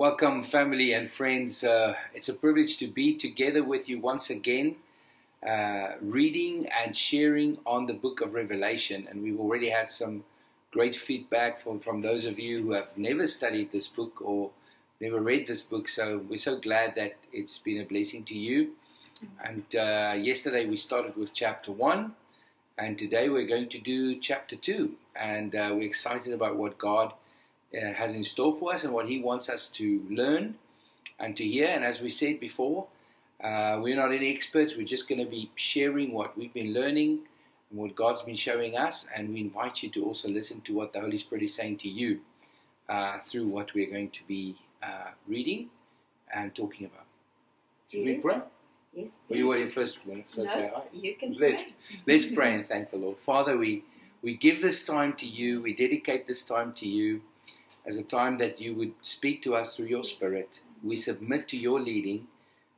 Welcome, family and friends. Uh, it's a privilege to be together with you once again, uh, reading and sharing on the book of Revelation. And we've already had some great feedback from, from those of you who have never studied this book or never read this book. So we're so glad that it's been a blessing to you. And uh, yesterday we started with chapter one, and today we're going to do chapter two. And uh, we're excited about what God uh, has in store for us and what He wants us to learn and to hear. And as we said before, uh, we're not any experts. We're just going to be sharing what we've been learning and what God's been showing us. And we invite you to also listen to what the Holy Spirit is saying to you uh, through what we're going to be uh, reading and talking about. Should we pray? Yes. You please. want first, want to no, say you can Let's, pray. let's pray and thank the Lord. Father, we, we give this time to you. We dedicate this time to you as a time that you would speak to us through your Spirit. We submit to your leading.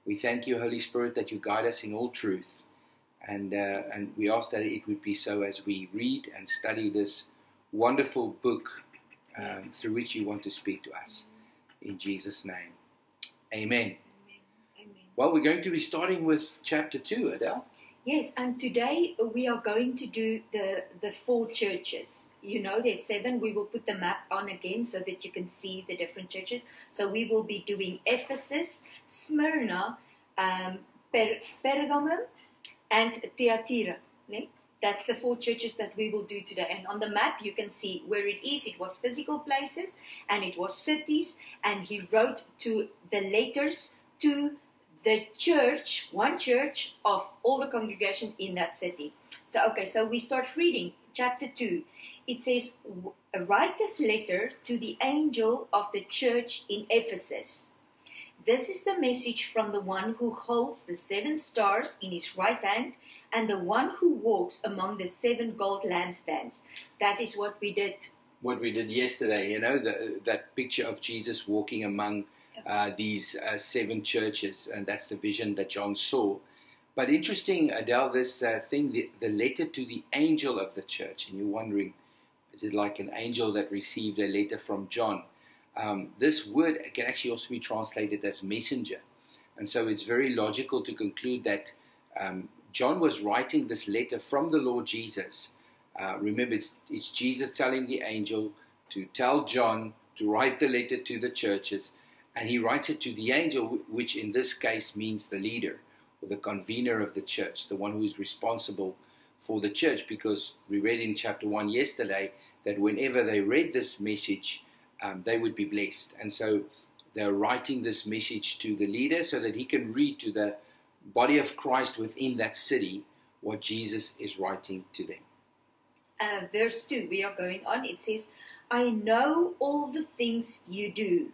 We thank you, Holy Spirit, that you guide us in all truth. And, uh, and we ask that it would be so as we read and study this wonderful book um, through which you want to speak to us. In Jesus' name. Amen. Amen. Amen. Well, we're going to be starting with chapter 2, Adele. Yes, and today we are going to do the the four churches. You know, there's seven. We will put the map on again so that you can see the different churches. So we will be doing Ephesus, Smyrna, um, per- Pergamum, and Thyatira. ne? That's the four churches that we will do today. And on the map, you can see where it is. It was physical places and it was cities. And he wrote to the letters to the church, one church of all the congregation in that city. So, okay, so we start reading chapter 2. It says, Write this letter to the angel of the church in Ephesus. This is the message from the one who holds the seven stars in his right hand and the one who walks among the seven gold lampstands. That is what we did. what we did yesterday, you know, the, that picture of Jesus walking among these uh, seven churches, and that's the vision that John saw. But interesting, Adele, this uh, thing, the, the letter to the angel of the church, and you're wondering, is it like an angel that received a letter from John? Um, this word can actually also be translated as messenger. And so it's very logical to conclude that um, John was writing this letter from the Lord Jesus. Uh, remember, it's, it's Jesus telling the angel to tell John to write the letter to the churches, and he writes it to the angel, which in this case means the leader or the convener of the church, the one who is responsible for the church. Because we read in chapter 1 yesterday that whenever they read this message, um, they would be blessed. And so they're writing this message to the leader so that he can read to the body of Christ within that city what Jesus is writing to them. uh, verse 2, we are going on. It says, I know all the things you do.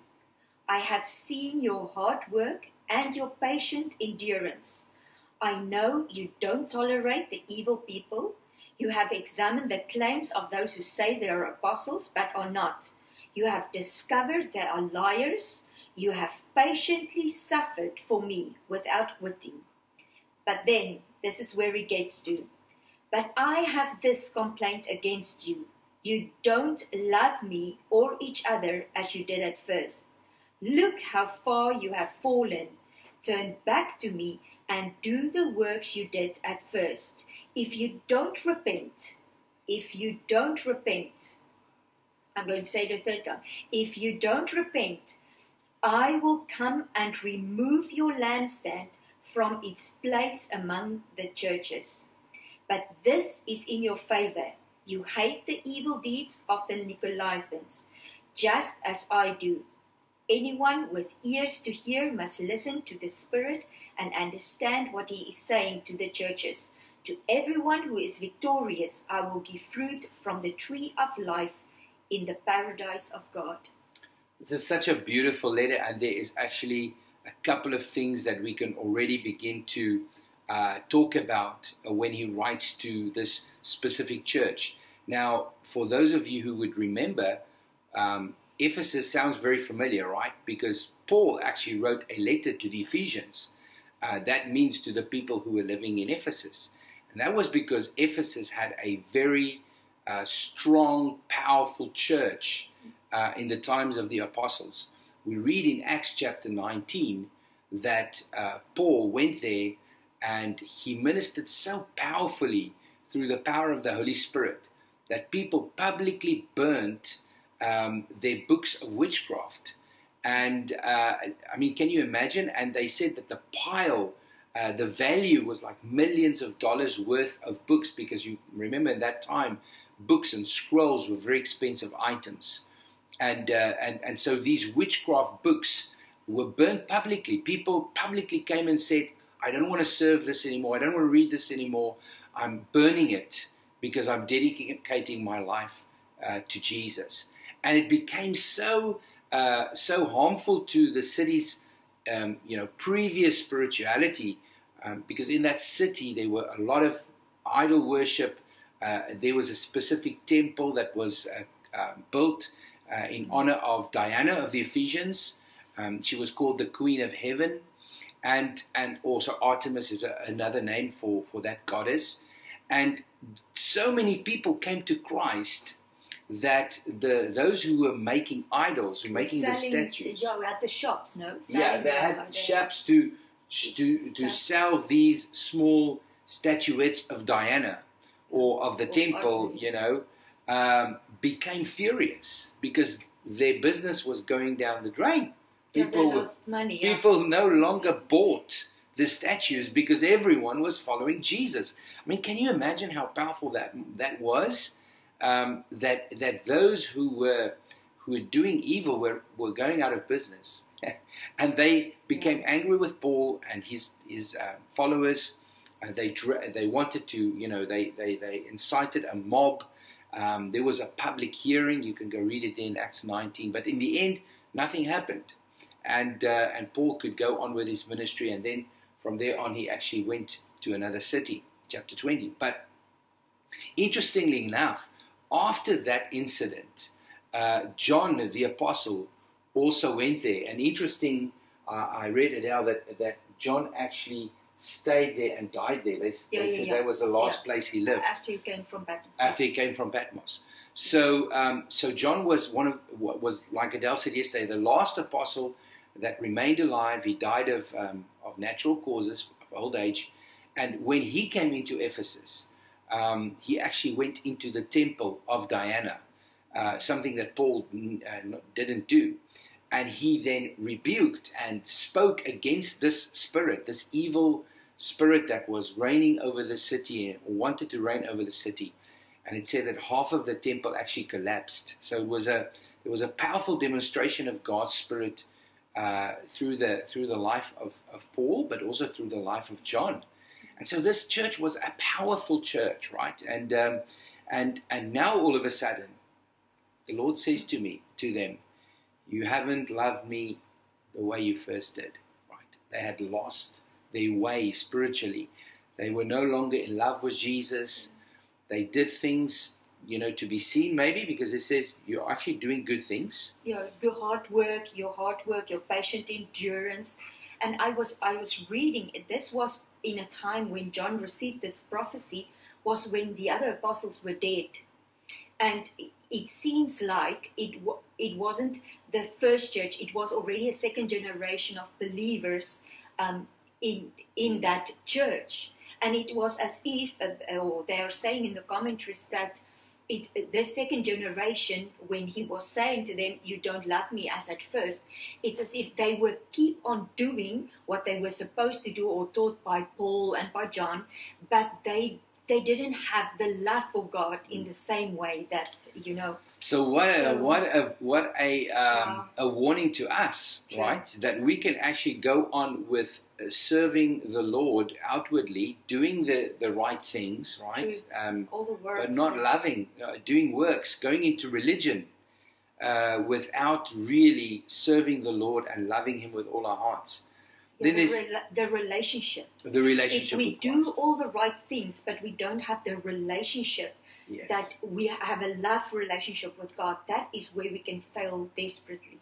I have seen your hard work and your patient endurance. I know you don't tolerate the evil people. You have examined the claims of those who say they are apostles but are not. You have discovered they are liars. You have patiently suffered for me without quitting. But then, this is where it gets to. But I have this complaint against you. You don't love me or each other as you did at first. Look how far you have fallen. Turn back to me and do the works you did at first. If you don't repent, if you don't repent, I'm going to say it a third time. If you don't repent, I will come and remove your lampstand from its place among the churches. But this is in your favor. You hate the evil deeds of the Nicolaitans, just as I do. Anyone with ears to hear must listen to the Spirit and understand what he is saying to the churches. To everyone who is victorious, I will give fruit from the tree of life in the paradise of God. This is such a beautiful letter, and there is actually a couple of things that we can already begin to uh, talk about uh, when he writes to this specific church. Now, for those of you who would remember, um, Ephesus sounds very familiar, right? Because Paul actually wrote a letter to the Ephesians. Uh, that means to the people who were living in Ephesus. And that was because Ephesus had a very uh, strong, powerful church uh, in the times of the apostles. we read in Acts chapter 19 that uh, Paul went there and he ministered so powerfully through the power of the Holy Spirit that people publicly burnt um, their books of witchcraft. And uh, I mean, can you imagine? And they said that the pile, uh, the value was like millions of dollars worth of books because you remember in that time, books and scrolls were very expensive items. And, uh, and, and so these witchcraft books were burned publicly. People publicly came and said, I don't want to serve this anymore. I don't want to read this anymore. I'm burning it because I'm dedicating my life uh, to Jesus. And it became so uh, so harmful to the city's um, you know previous spirituality um, because in that city there were a lot of idol worship. Uh, there was a specific temple that was uh, uh, built uh, in honor of Diana of the Ephesians. Um, she was called the Queen of Heaven, and and also Artemis is a, another name for for that goddess. And so many people came to Christ that the those who were making idols, who were making Selling, the statues, Yeah, at the shops, no? yeah, they had shops to to to sell these small statuettes of Diana or of the Or temple, you know, um, became furious because their business was going down the drain. Yeah, People lost money. yeah. people no longer bought the statues because everyone was following Jesus. I mean, can you imagine how powerful that that was? Um, that that those who were who were doing evil were, were going out of business, and they became angry with Paul and his his uh, followers. Uh, they they wanted to you know they they, they incited a mob. Um, there was a public hearing. You can go read it in Acts 19. But in the end, nothing happened and uh, and Paul could go on with his ministry, and then from there on, he actually went to another city, chapter 20. But interestingly enough, after that incident, uh, John the apostle also went there. And interesting, uh, I read it out that that John actually stayed there and died there. They, Yeah, they yeah, said yeah. that was the last place he lived After you came from Patmos. after he came from Patmos. So, um, so John was one of was like Adele said yesterday, the last apostle that remained alive. He died of um, of natural causes, of old age, and when he came into Ephesus, um, he actually went into the temple of Diana, uh, something that Paul uh, didn't do. And he then rebuked and spoke against this spirit, this evil spirit that was reigning over the city and wanted to reign over the city. And it said that half of the temple actually collapsed. So it was a there was a powerful demonstration of God's spirit uh, through the through the life of, of Paul, but also through the life of John. And so this church was a powerful church, right? And um, and and now all of a sudden, the Lord says to me, to them, "You haven't loved me the way you first did." Right? They had lost their way spiritually. They were no longer in love with Jesus. They did things, you know, to be seen, maybe because it says you're actually doing good things. your your hard work, your hard work, your patient endurance. And I was I was reading this was in a time when John received this prophecy was when the other apostles were dead, and it- seems like it it wasn't the first church; it was already a second generation of believers um, in in that church, and it was as if, uh, or they are saying in the commentaries that it, the second generation, when he was saying to them, "You don't love me as at first, it's as if they were keep on doing what they were supposed to do or taught by Paul and by John, but they they didn't have the love for God in the same way that you know. So what a So- what a what a um, Wow. a warning to us, True. right? That we can actually go on with uh, serving the Lord outwardly, doing the the right things, right? Um, All the words, but not loving, uh, doing works, going into religion uh, without really serving the Lord and loving Him with all our hearts. Yeah, the, rela- the relationship. The If we do Christ. all the right things, but we don't have the relationship Yes. that we have a love relationship with God, that is where we can fail desperately.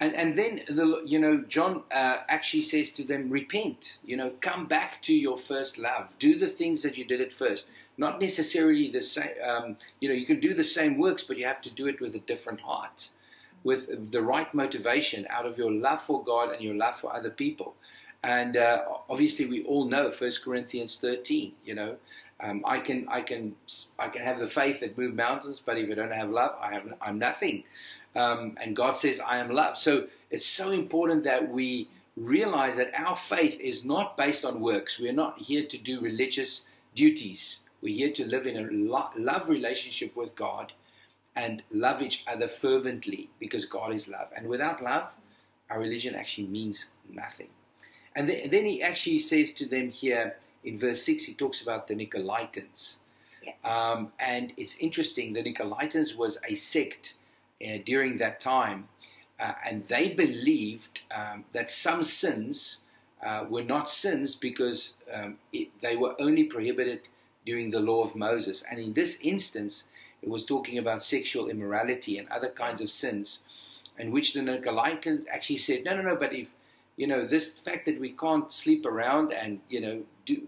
And and then the you know John uh, actually says to them, repent. You know, come back to your first love. Do the things that you did at first. Not necessarily the same. Um, you know, you can do the same works, but you have to do it with a different heart. With the right motivation out of your love for God and your love for other people. And uh, obviously, we all know 1 Corinthians 13. You know, um, I can I can I can have the faith that move mountains, but if I don't have love, I have I'm nothing. Um, and God says, "I am love." So it's so important that we realize that our faith is not based on works. We're not here to do religious duties. We're here to live in a love relationship with God and love each other fervently because God is love. And without love, our religion actually means nothing. And then he actually says to them here in verse 6, he talks about the Nicolaitans. Yeah. Um, and it's interesting, the Nicolaitans was a sect uh, during that time, uh, and they believed um, that some sins uh, were not sins because um, it, they were only prohibited during the law of Moses. And in this instance, it was talking about sexual immorality and other kinds of sins, in which the Nicolaitans actually said, no, no, no, but if, you know, this fact that we can't sleep around and, you know, do,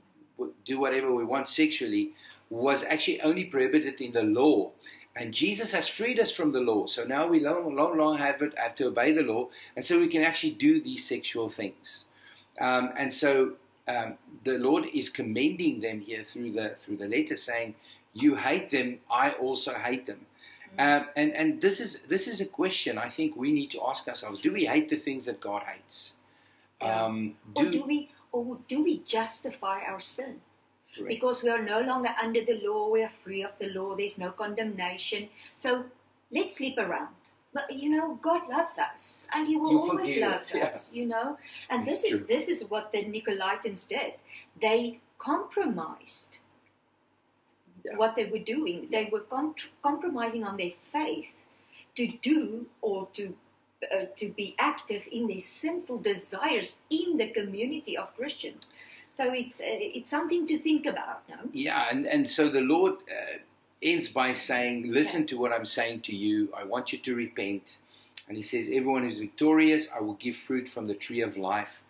do whatever we want sexually was actually only prohibited in the law. And Jesus has freed us from the law. So now we no longer have, it, have to obey the law. And so we can actually do these sexual things. Um, and so um, the Lord is commending them here through the, through the letter saying, you hate them, I also hate them. Mm-hmm. Um, and and this is this is a question I think we need to ask ourselves: Do we hate the things that God hates? Yeah. Um, do, or do we or do we justify our sin? Correct. Because we are no longer under the law, we are free of the law. There's no condemnation. So let's sleep around. But you know, God loves us, and He will always love yeah. us. You know, and it's this true. is this is what the Nicolaitans did. They compromised yeah. what they were doing. They were com- compromising on their faith to do or to uh, to be active in their sinful desires in the community of Christians. So it's uh, it's something to think about. No? Yeah, and and so the Lord uh, ends by saying, "Listen yeah. to what I'm saying to you. I want you to repent." And He says, "Everyone who's victorious, I will give fruit from the tree of life."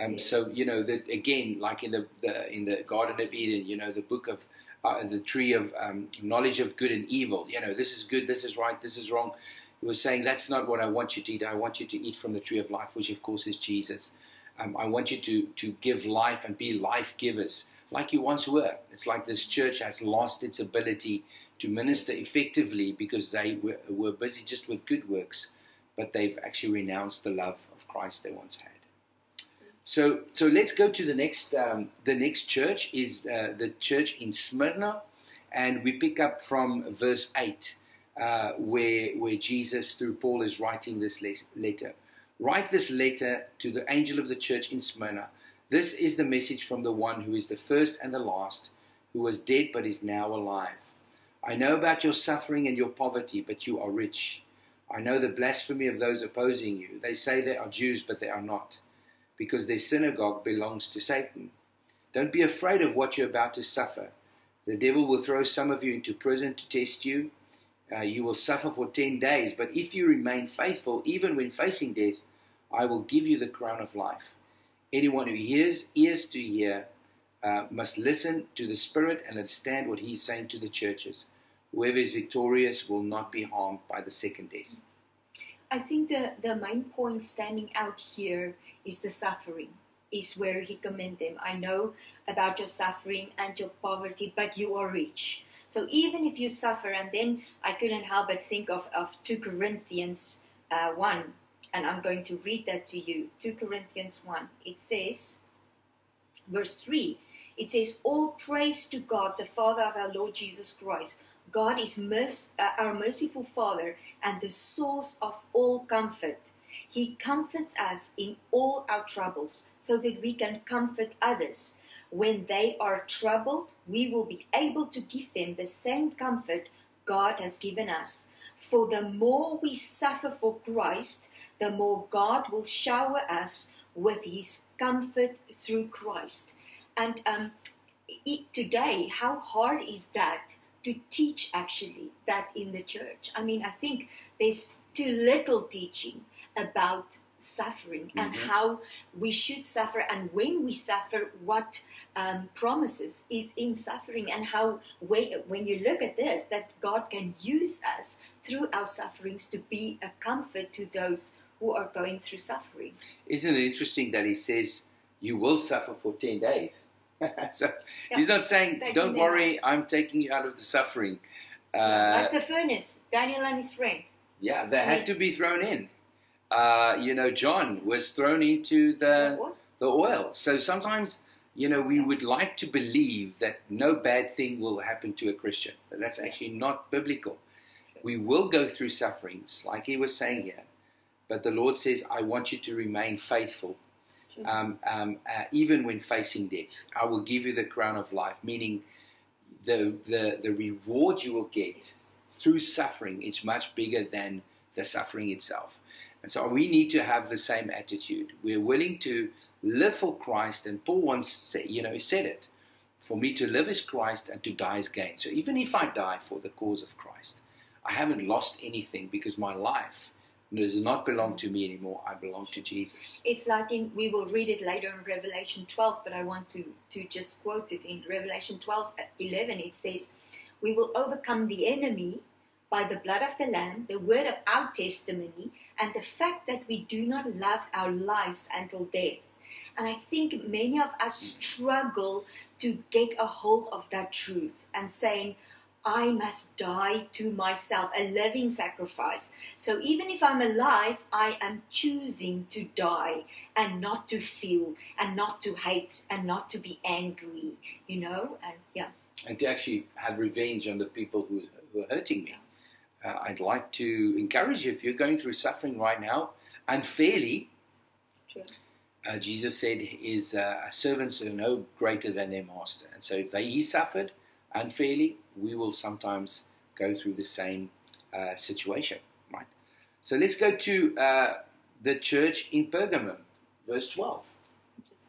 Um, yes. So you know that again, like in the, the in the Garden of Eden, you know the book of uh, the tree of um, knowledge of good and evil. You know, this is good, this is right, this is wrong. He was saying, That's not what I want you to eat. I want you to eat from the tree of life, which of course is Jesus. Um, I want you to, to give life and be life givers like you once were. It's like this church has lost its ability to minister effectively because they were, were busy just with good works, but they've actually renounced the love of Christ they once had. So, so let's go to the next. Um, the next church is uh, the church in Smyrna, and we pick up from verse eight, uh, where where Jesus through Paul is writing this letter. Write this letter to the angel of the church in Smyrna. This is the message from the one who is the first and the last, who was dead but is now alive. I know about your suffering and your poverty, but you are rich. I know the blasphemy of those opposing you. They say they are Jews, but they are not because their synagogue belongs to Satan. Don't be afraid of what you're about to suffer. The devil will throw some of you into prison to test you. Uh, you will suffer for 10 days, but if you remain faithful, even when facing death, I will give you the crown of life. Anyone who hears, ears to hear, uh, must listen to the Spirit and understand what He's saying to the churches. Whoever is victorious will not be harmed by the second death. I think the, the main point standing out here is the suffering, is where he commend them. I know about your suffering and your poverty, but you are rich. So even if you suffer, and then I couldn't help but think of, of 2 Corinthians uh, 1, and I'm going to read that to you. 2 Corinthians 1. It says, verse 3, it says, All praise to God, the Father of our Lord Jesus Christ. God is merc- uh, our merciful Father and the source of all comfort. He comforts us in all our troubles so that we can comfort others. When they are troubled, we will be able to give them the same comfort God has given us. For the more we suffer for Christ, the more God will shower us with his comfort through Christ. And um, it, today, how hard is that to teach actually that in the church? I mean, I think there's too little teaching about suffering mm-hmm. and how we should suffer and when we suffer what um, promises is in suffering and how when you look at this that god can use us through our sufferings to be a comfort to those who are going through suffering. Isn't it interesting that he says you will suffer for 10 days? so Yeah. he's not saying, Taking don't worry, I'm taking you out of the suffering. Uh, like the furnace, Daniel and his friend. Yeah, they had to be thrown in. Uh, you know, John was thrown into the, the oil. So sometimes, you know, we would like to believe that no bad thing will happen to a Christian, but that's actually not biblical. We will go through sufferings, like he was saying here, but the Lord says, I want you to remain faithful um, um, uh, even when facing death. I will give you the crown of life, meaning the, the, the reward you will get. Through suffering is much bigger than the suffering itself. And so we need to have the same attitude. We're willing to live for Christ, and Paul once said, you know, he said it. For me to live is Christ and to die is gain. So even if I die for the cause of Christ, I haven't lost anything because my life does not belong to me anymore. I belong to Jesus. It's like in, we will read it later in Revelation 12, but I want to, to just quote it. In Revelation 12 11, it says, We will overcome the enemy by the blood of the Lamb, the word of our testimony, and the fact that we do not love our lives until death. And I think many of us struggle to get a hold of that truth and saying, I must die to myself, a living sacrifice. So even if I'm alive, I am choosing to die and not to feel and not to hate and not to be angry, you know? And yeah, and to actually have revenge on the people who, who are hurting me. Uh, I'd like to encourage you if you're going through suffering right now, unfairly, sure. uh, Jesus said his uh, servants are no greater than their master. And so if they, he suffered unfairly, we will sometimes go through the same uh, situation. Right? So let's go to uh, the church in Pergamum, verse 12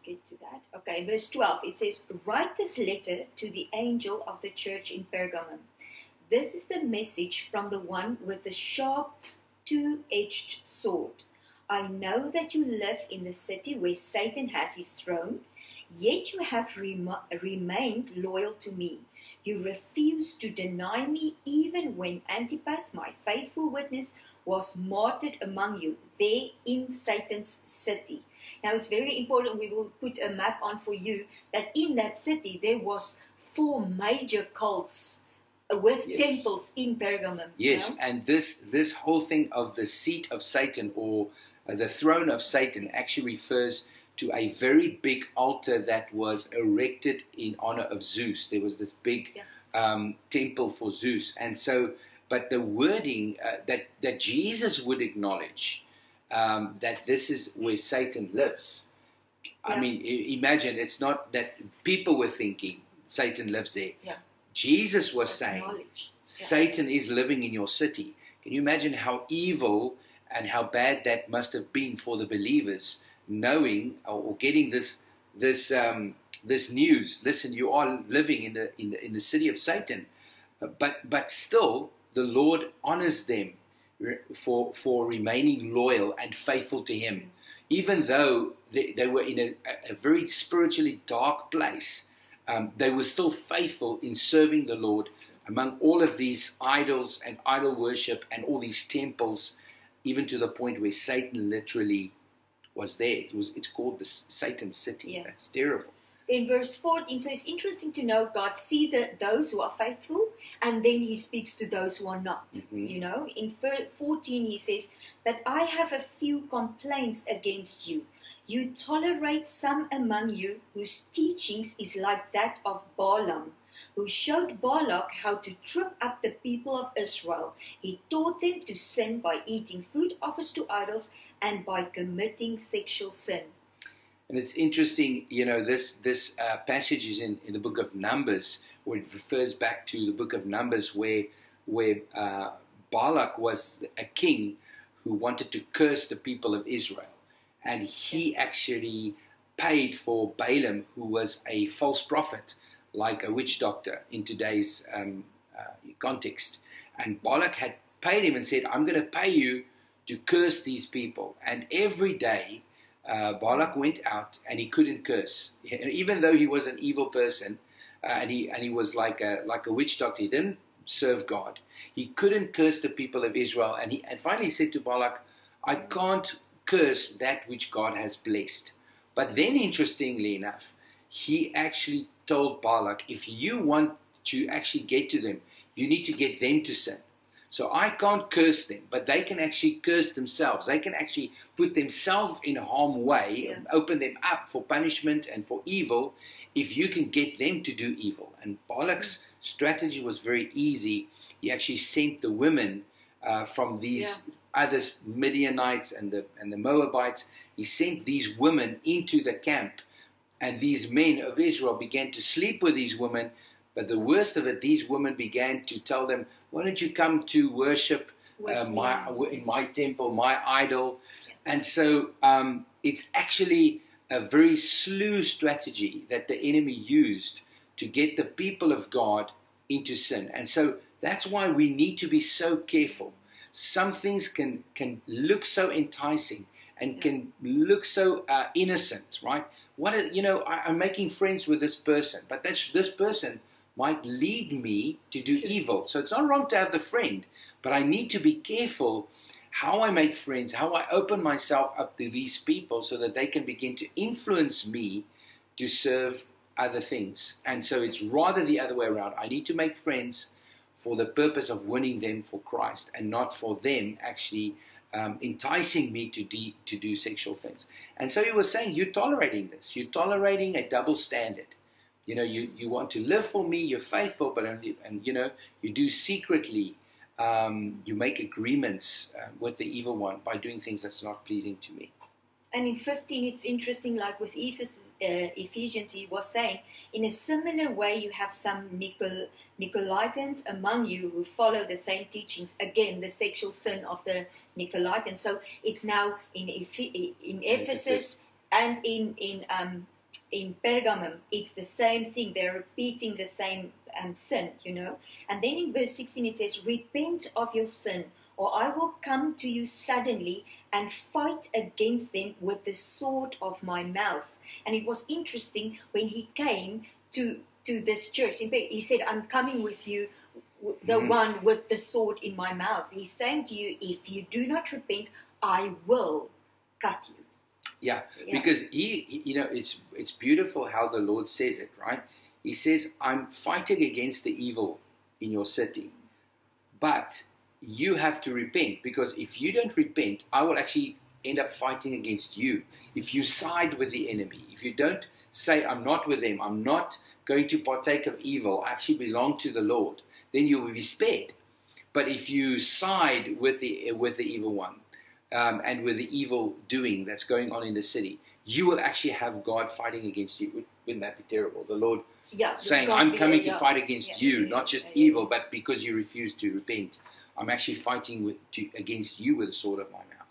get to that. Okay, verse 12 it says, Write this letter to the angel of the church in Pergamum. This is the message from the one with the sharp, two edged sword. I know that you live in the city where Satan has his throne, yet you have rem- remained loyal to me. You refuse to deny me even when Antipas, my faithful witness, was martyred among you there in Satan's city. Now it's very important. We will put a map on for you that in that city there was four major cults with Yes. temples in Pergamum. you Yes, know? and this this whole thing of the seat of Satan or uh, the throne of Satan actually refers to a very big altar that was erected in honor of Zeus. There was this big Yeah. um, temple for Zeus, and so, but the wording uh, that that Jesus would acknowledge um, that this is where Satan lives. I mean, imagine it's not that people were thinking Satan lives there. Yeah. Jesus was saying. Yeah. Satan is living in your city. Can you imagine how evil and how bad that must have been for the believers, knowing or, getting this this um, this news? Listen, you are living in the in the in the city of Satan, but but still the Lord honors them for for remaining loyal and faithful to Him, even though they, they were in a, a very spiritually dark place. Um, they were still faithful in serving the Lord among all of these idols and idol worship and all these temples, even to the point where Satan literally was there. It was it's called the Satan city. Yeah. That's terrible. In verse 14, so it's interesting to know God see the, those who are faithful and then he speaks to those who are not. Mhm. You know, in 14 he says that I have a few complaints against you. You tolerate some among you whose teachings is like that of Balaam, who showed Balak how to trip up the people of Israel. He taught them to sin by eating food offered to idols and by committing sexual sin. And it's interesting, you know, this this uh, passage is in, in the book of Numbers, where it refers back to the book of Numbers, where where uh, Balak was a king who wanted to curse the people of Israel, and he actually paid for Balaam, who was a false prophet, like a witch doctor in today's um, uh, context, and Balak had paid him and said, "I'm going to pay you to curse these people," and every day uh, Balak went out and he couldn't curse, even though he was an evil person uh, and he and he was like a like a witch doctor. He didn't serve God. He couldn't curse the people of Israel, and he and finally said to Balak, I can't curse that which God has blessed. But then, interestingly enough, he actually told Balak, if you want to actually get to them, you need to get them to sin. So I can't curse them, but they can actually curse themselves. They can actually put themselves in harm way, Yeah. open them up for punishment and for evil if you can get them to do evil. And Balak's strategy was very easy. He actually sent the women uh, from these other Midianites and the, and the Moabites. He sent these women into the camp, and these men of Israel began to sleep with these women. But the worst of it, these women began to tell them, Why don't you come to worship uh, my, in my temple, my idol? And so um, it's actually a very slew strategy that the enemy used to get the people of God into sin. And so that's why we need to be so careful. Some things can, can look so enticing and can look so uh, innocent, right? What are- you know, I, I'm making friends with this person, but that's, this person might lead me to do evil. So it's not wrong to have the friend, but I need to be careful how I make friends, how I open myself up to these people so that they can begin to influence me to serve other things. And so it's rather the other way around. I need to make friends for the purpose of winning them for Christ and not for them actually um, enticing me to, de- to do sexual things. And so he was saying, You're tolerating this. You're tolerating a double standard. You know, you, you want to live for me, you're faithful, but only, and you know, you do secretly, um, you make agreements uh, with the evil one by doing things that's not pleasing to me. And in 15, it's interesting, like with Ephes- uh, Ephesians, he was saying, in a similar way, you have some Nicol- Nicolaitans among you who follow the same teachings. Again, the sexual sin of the Nicolaitans. So it's now in, Ephe- in Ephesus Ephesus. and in, in, um, in Pergamum, it's the same thing. They're repeating the same um, sin, you know. And then in verse 16, it says, Repent of your sin, or I will come to you suddenly and fight against them with the sword of my mouth. And it was interesting when he came to to this church. In fact, he said, "I'm coming with you, the Mhm. one with the sword in my mouth." He's saying to you, "If you do not repent, I will cut you." Yeah, Yeah. because he, he- you know, it's it's beautiful how the Lord says it, right? He says, "I'm fighting against the evil in your city, but you have to repent because if you don't repent, I will actually end up fighting against you. If you side with the enemy, if you don't say, I'm not with them, I'm not going to partake of evil, I actually belong to the Lord, then you will be spared. But if you side with the with the evil one um, and with the evil doing that's going on in the city, you will actually have God fighting against you. Wouldn't that be terrible? The Lord Yeah, saying, I'm coming to fight against yeah, you, yeah, not just evil, but because you refuse to repent, I'm actually fighting with, to, against you with the sword of my mouth.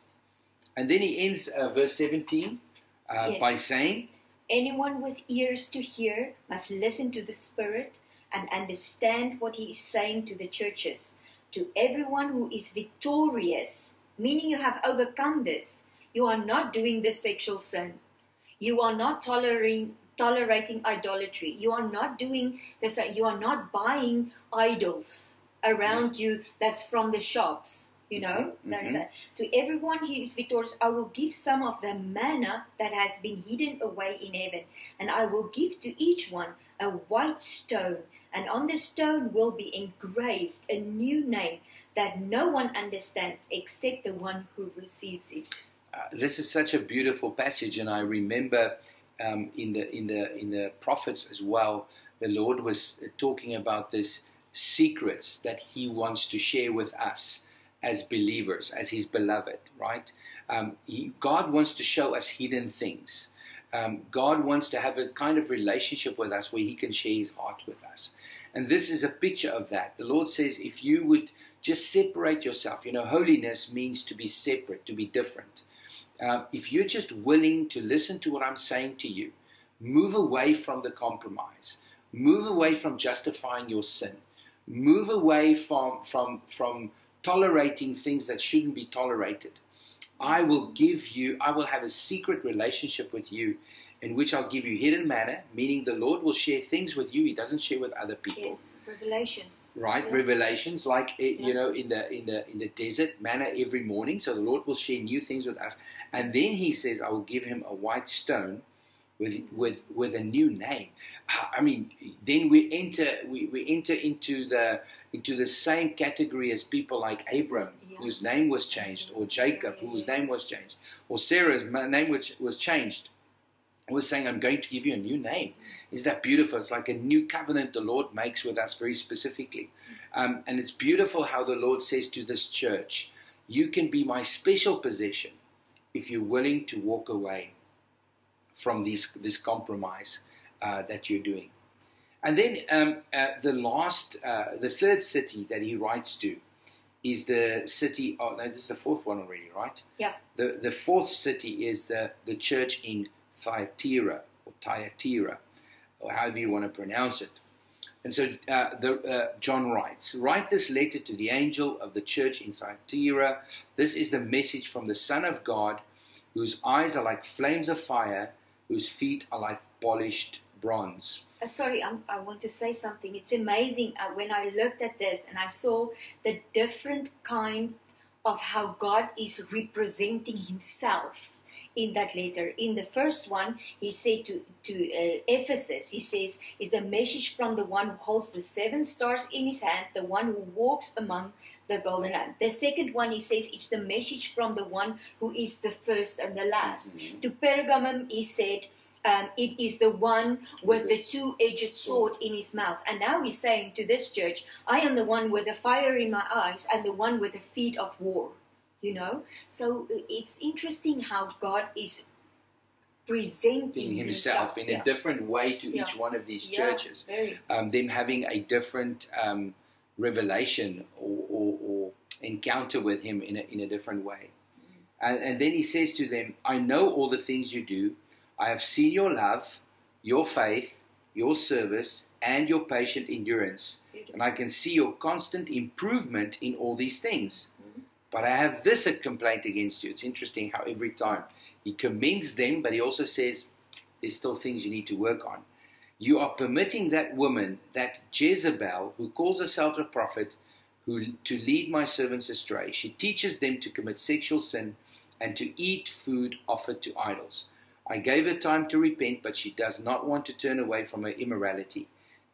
And then he ends uh, verse 17 uh, Yes. by saying, Anyone with ears to hear must listen to the Spirit and understand what He is saying to the churches. To everyone who is victorious, meaning you have overcome this, you are not doing the sexual sin. You are not tolerating tolerating idolatry. You are not doing this. You are not buying idols around you. That's from the shops. You know. Mhm, That is mhm. To everyone who is victorious, I will give some of the manna that has been hidden away in heaven, and I will give to each one a white stone, and on the stone will be engraved a new name that no one understands except the one who receives it. uh, this is such a beautiful passage, and I remember um, in the in the in the prophets as well, the Lord was talking about this secrets that He wants to share with us as believers, as His beloved. Right? Um, he, God wants to show us hidden things. Um, God wants to have a kind of relationship with us where He can share His heart with us. And this is a picture of that. The Lord says, if you would just separate yourself, you know, holiness means to be separate, to be different. Uh, if you're just willing to listen to what I'm saying to you, move away from the compromise, move away from justifying your sin, move away from, from, from tolerating things that shouldn't be tolerated. I will give you, I will have a secret relationship with you, in which I'll give you hidden manna, meaning the Lord will share things with you He doesn't share with other people. Yes, revelations. Right, Yeah. revelations like eh, Yeah. you know in the in the in the desert manna every morning. So the Lord will share new things with us, and then He says, "I will give him a white stone with with with a new name." Ah, I mean, then we enter we, we enter into the into the same category as people like Abram. Whose name was changed, or Jacob, whose name was changed, or Sarah's name was was changed. Was saying, "I'm going to give you a new name." Is that beautiful? It's like a new covenant the Lord makes with us very specifically. Um, and it's beautiful how the Lord says to this church, You can be my special possession if you're willing to walk away from this, this compromise uh, that you're doing. And then um, uh, the last, uh, the third city that he writes to is the city, oh no, this is the fourth one already, right? Yeah. The, the fourth city is the, the church in Thyatira or Thyatira, or however you want to pronounce it. And so uh, the, uh, John writes, Write this letter to the angel of the church in Thyatira. This is the message from the Son of God, whose eyes are like flames of fire, whose feet are like polished bronze. Uh, sorry, I'm, I want to say something. It's amazing uh, when I looked at this and I saw the different kind of how God is representing Himself in that letter. In the first one, He said to to uh, Ephesus, He says, "Is the message from the one who holds the seven stars in His hand, the one who walks among." The golden lamp. The second one, he says, it's the message from the one who is the first and the last. To Pergamum, he said, um, it is the one with the two edged sword in his mouth. And now he's saying to this church, I am the one with the fire in my eyes and the one with the feet of war. You know? So uh, it's interesting how God is presenting In himself in Yeah. a different way to Yeah. each one of these Yeah, churches. um, them having a different um, revelation or, or, or encounter with him in a, in a different way. And, and then he says to them, I know all the things you do. I have seen your love, your faith, your service, and your patient endurance. And I can see your constant improvement in all these things. Mhm. But I have this complaint against you. It's interesting how every time he commends them, but he also says, there's still things you need to work on. You are permitting that woman, that Jezebel, who calls herself a prophet, who to lead my servants astray. She teaches them to commit sexual sin and to eat food offered to idols. I gave her time to repent, but she does not want to turn away from her immorality.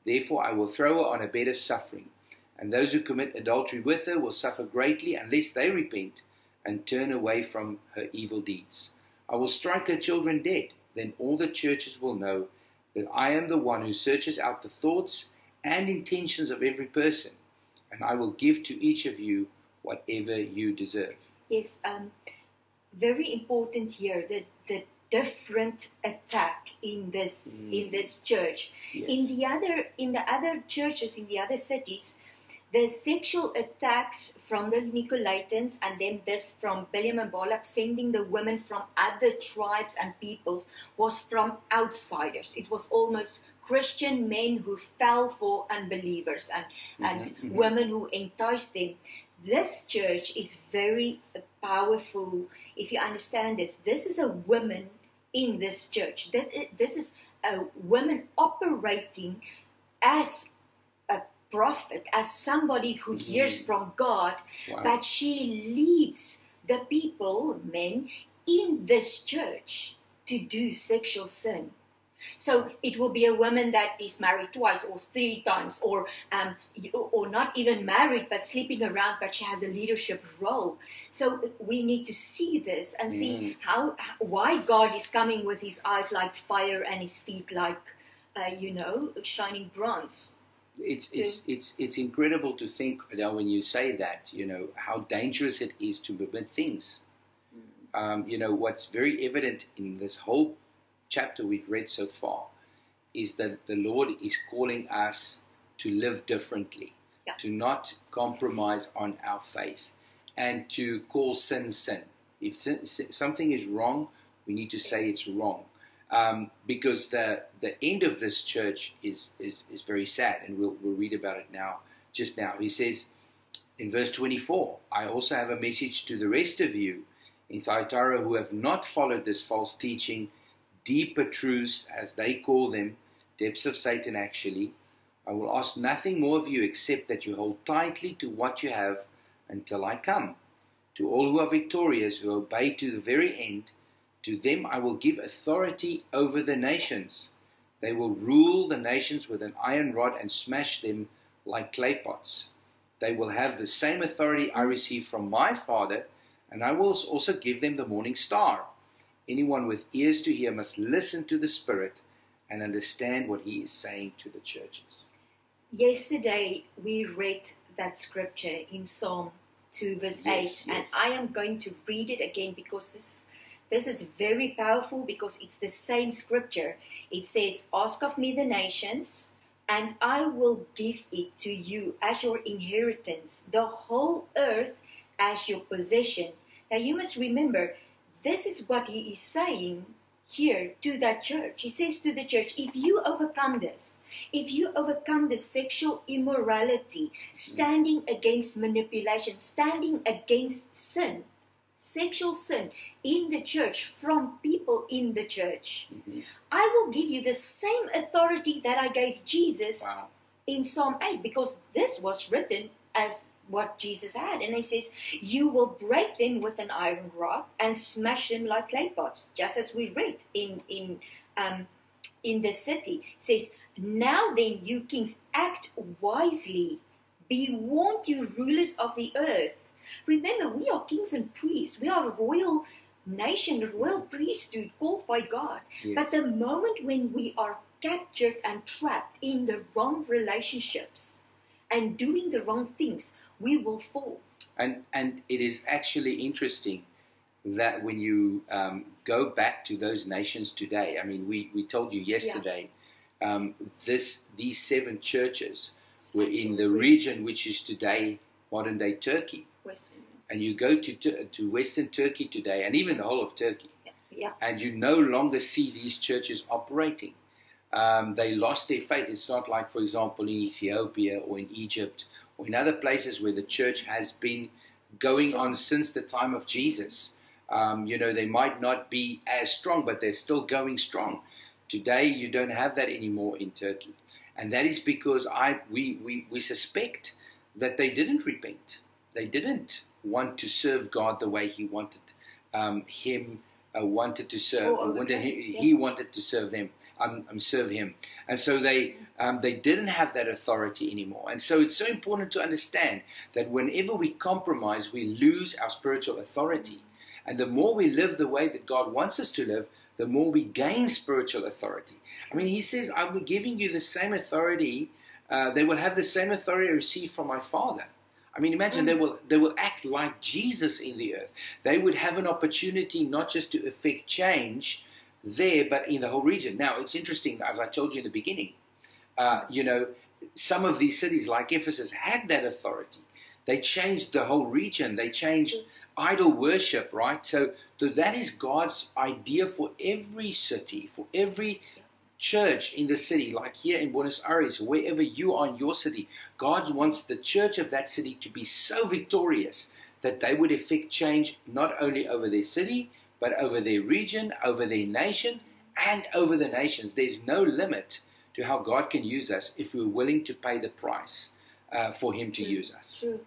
Therefore, I will throw her on a bed of suffering, and those who commit adultery with her will suffer greatly unless they repent and turn away from her evil deeds. I will strike her children dead. Then all the churches will know that I am the one who searches out the thoughts and intentions of every person, and I will give to each of you whatever you deserve. Yes, um, very important here that, the different attack in this Mm. in this church. Yes. In the other in the other churches in the other cities, the sexual attacks from the Nicolaitans and then this from Biliam and Balak sending the women from other tribes and peoples was from outsiders. It was almost Christian men who fell for unbelievers and, and Mhm, mhm. women who enticed them. This church is very powerful if you understand this. This is a woman in this church. That this is a woman operating as a prophet, as somebody who hears Mhm. from God, Wow. but she leads the people, men, in this church to do sexual sin. So it will be a woman that is married twice or three times, or um, or not even married but sleeping around, but she has a leadership role. So we need to see this and see Mhm. how why God is coming with His eyes like fire and His feet like, uh, you know, shining bronze. it's it's it's it's incredible to think Adele, when you say that you know how dangerous it is to permit things um, you know what's very evident in this whole chapter we've read so far is that the lord is calling us to live differently Yeah. to not compromise on our faith and to call sin sin if something is wrong we need to say it's wrong um, because the the end of this church is, is is very sad, and we'll we'll read about it now. Just now, he says in verse 24, "I also have a message to the rest of you in Thyatira who have not followed this false teaching. Deeper truths, as they call them, depths of Satan actually. I will ask nothing more of you except that you hold tightly to what you have until I come. To all who are victorious, who obey to the very end, to them I will give authority over the nations. They will rule the nations with an iron rod and smash them like clay pots. They will have the same authority I received from my Father, and I will also give them the morning star. Anyone with ears to hear must listen to the Spirit and understand what He is saying to the churches. Yesterday we read that scripture in Psalm 2 verse Yes, 8 and. I am going to read it again because this this is very powerful because it's the same scripture. It says, Ask of me the nations, and I will give it to you as your inheritance, the whole earth as your possession. Now you must remember, this is what he is saying here to that church. He says to the church, if you overcome this, if you overcome the sexual immorality, standing against manipulation, standing against sin, sexual sin in the church from people in the church, Mhm. I will give you the same authority that I gave Jesus Wow. in Psalm 8 because this was written as what Jesus had. And he says, You will break them with an iron rod and smash them like clay pots, just as we read in, in, um, in the city. It says, Now then, you kings, act wisely. Be warned, you rulers of the earth. Remember, we are kings and priests. We are a royal nation, a royal priesthood called by God. Yes. But the moment when we are captured and trapped in the wrong relationships and doing the wrong things, we will fall. And and it is actually interesting that when you um, go back to those nations today, I mean, we, we told you yesterday, um, this these seven churches were in the region which is today modern day Turkey, Western. and you go to to Western Turkey today, and even the whole of Turkey, Yeah. and you no longer see these churches operating. Um, they lost their faith. It's not like, for example, in Ethiopia or in Egypt or in other places where the church has been going on since the time of Jesus. Um, you know, they might not be as strong, but they're still going strong. Today, you don't have that anymore in Turkey. And that is because I, we, we, we suspect that they didn't repent. They didn't want to serve God the way He wanted um, Him uh, wanted to serve. Oh, or wanted, he, yeah. he wanted to serve them. Um, um, serve Him. And so they um, they didn't have that authority anymore. And so it's so important to understand that whenever we compromise, we lose our spiritual authority. And the more we live the way that God wants us to live, the more we gain spiritual authority. I mean, He says, I'm giving you the same authority. Uh, they will have the same authority received from my Father. I mean, imagine they will they will act like Jesus in the earth. They would have an opportunity not just to effect change there, but in the whole region. Now, it's interesting, as I told you in the beginning. Uh, you know, some of these cities, like Ephesus, had that authority. They changed the whole region. They changed idol worship, right? So, so that is God's idea for every city, for every church in the city, like here in Buenos Aires, wherever you are in your city. God wants the church of that city to be so victorious that they would effect change not only over their city, but over their region, over their nation, and over the nations. There's no limit to how God can use us if we're willing to pay the price uh, for Him to use us. True.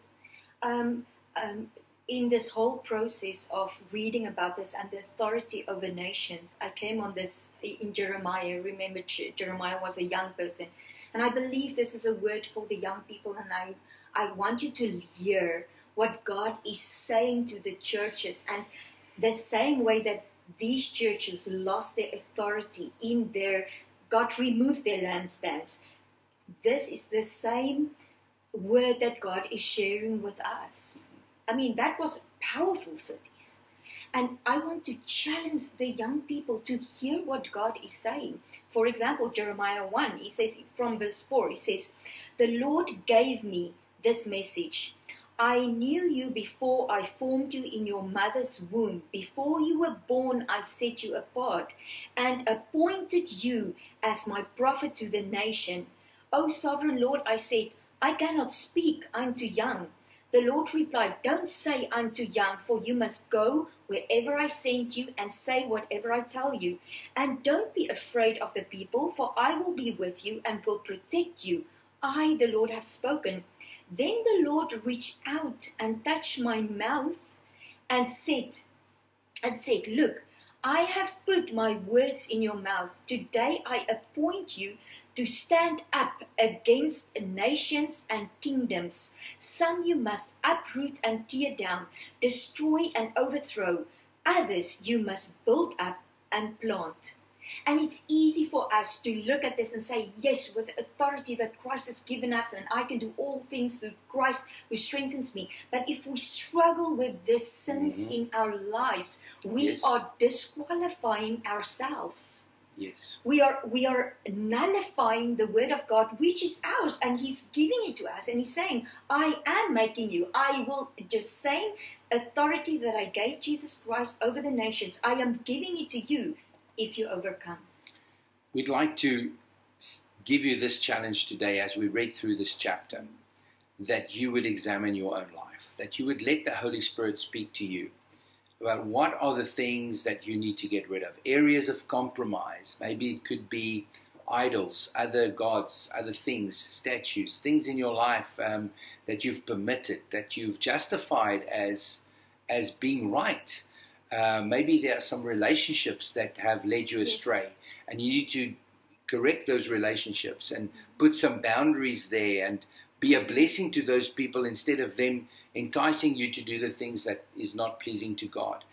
Um, um, in this whole process of reading about this and the authority over nations, I came on this in Jeremiah. Remember, Jeremiah was a young person, and I believe this is a word for the young people. And I, I want you to hear what God is saying to the churches, and the same way that these churches lost their authority in their God removed their lampstands. This is the same word that God is sharing with us. I mean, that was powerful cities. And I want to challenge the young people to hear what God is saying. For example, Jeremiah 1, he says from verse 4, he says, The Lord gave me this message. I knew you before I formed you in your mother's womb. Before you were born, I set you apart and appointed you as my prophet to the nation. O sovereign Lord, I said, I cannot speak, I'm too young. The Lord replied, Don't say I'm too young, for you must go wherever I send you and say whatever I tell you. And don't be afraid of the people, for I will be with you and will protect you. I, the Lord, have spoken. Then the Lord reached out and touched my mouth and said, and said, Look, I have put my words in your mouth. Today I appoint you to stand up against nations and kingdoms. Some you must uproot and tear down, destroy and overthrow. Others you must build up and plant. And it's easy for us to look at this and say, yes, with the authority that Christ has given us, and I can do all things through Christ who strengthens me. But if we struggle with these sins Mhm. in our lives, we Yes. are disqualifying ourselves. Yes. We are we are nullifying the word of God, which is ours, and He's giving it to us, and He's saying, "I am making you. I will just same authority that I gave Jesus Christ over the nations. I am giving it to you if you overcome." We'd like to give you this challenge today as we read through this chapter that you would examine your own life, that you would let the Holy Spirit speak to you about what are the things that you need to get rid of, areas of compromise. Maybe it could be idols, other gods, other things, statues, things in your life um, that you've permitted, that you've justified as as being right. Uh, maybe there are some relationships that have led you Yes. astray, and you need to correct those relationships and put some boundaries there and be a blessing to those people instead of them enticing you to do the things that is not pleasing to God.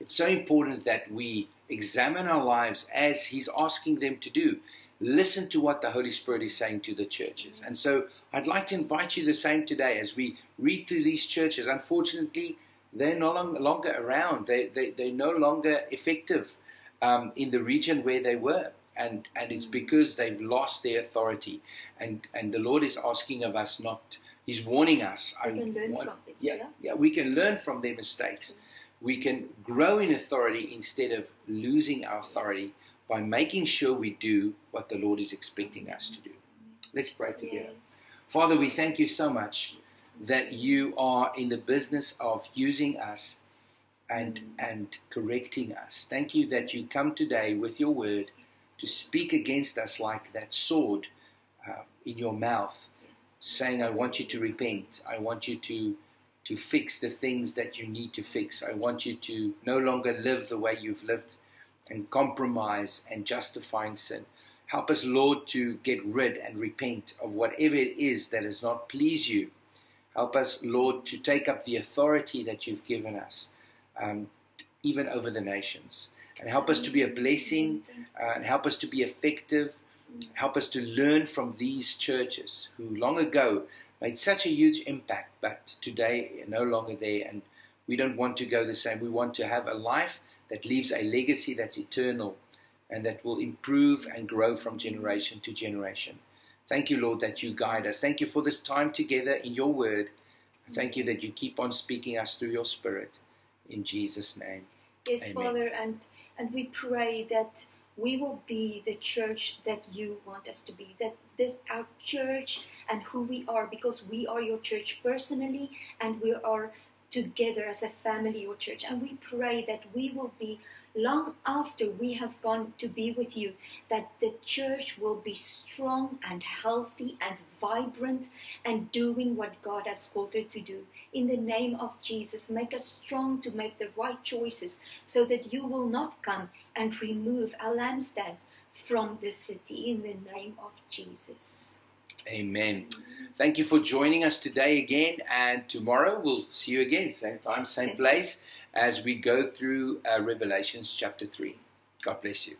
It's so important that we examine our lives as He's asking them to do. Listen to what the Holy Spirit is saying to the churches. And so I'd like to invite you the same today as we read through these churches. Unfortunately, they're no long, longer around, they, they, they're no longer effective um, in the region where they were. And, and it's because they've lost their authority. And, and the Lord is asking of us not, He's warning us. We can learn want- from them. yeah, yeah, we can learn from their mistakes. We can grow in authority instead of losing our authority by making sure we do what the Lord is expecting us to do. Let's pray together. Yes. Father, we thank you so much that you are in the business of using us and and correcting us. Thank you that you come today with your word to speak against us like that sword uh, in your mouth saying, I want you to repent. I want you to, to fix the things that you need to fix. I want you to no longer live the way you've lived and compromise and justifying sin. Help us, Lord, to get rid and repent of whatever it is that does not please you. Help us, Lord, to take up the authority that you've given us, um, even over the nations. And help us to be a blessing uh, and help us to be effective. Help us to learn from these churches who long ago made such a huge impact, but today are no longer there. And we don't want to go the same. We want to have a life that leaves a legacy that's eternal and that will improve and grow from generation to generation. Thank you, Lord, that you guide us. Thank you for this time together in your word. Thank you that you keep on speaking us through your spirit. In Jesus' name. Yes, Amen. Father, and and we pray that we will be the church that you want us to be. That this our church and who we are, because we are your church personally, and we are together as a family, your church. And we pray that we will be long after we have gone to be with you, that the church will be strong and healthy and vibrant and doing what God has called it to do. In the name of Jesus, make us strong to make the right choices so that you will not come and remove our lampstands from the city in the name of Jesus. Amen. Thank you for joining us today again, and tomorrow we'll see you again, same time, same place, as we go through uh, Revelations chapter 3. God bless you.